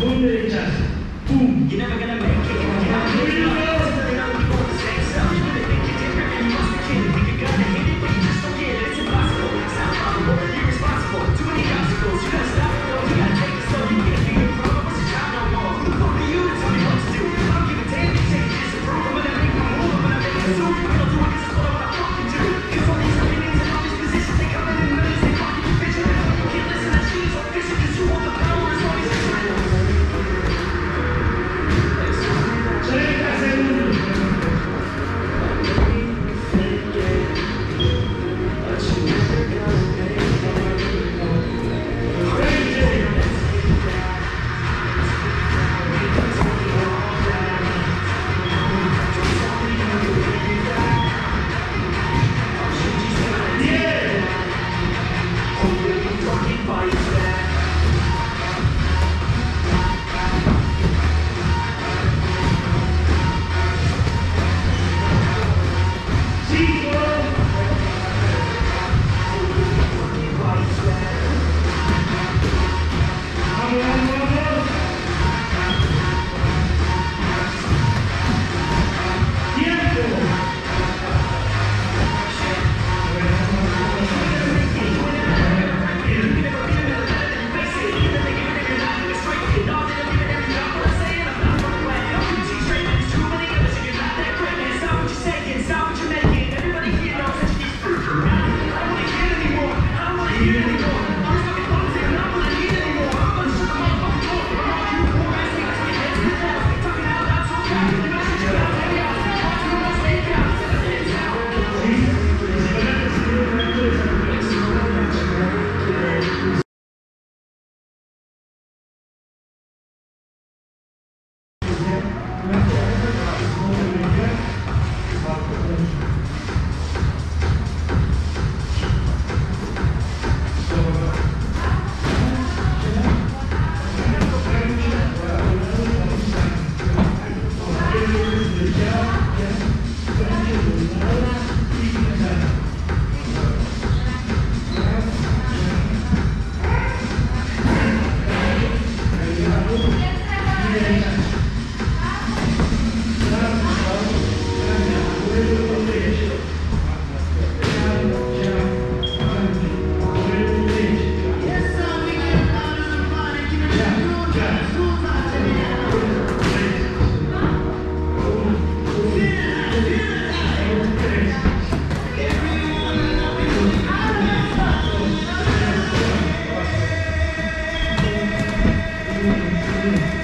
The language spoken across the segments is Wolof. Don't let it just boom. You never gonna Thank mm. you.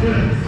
Yes.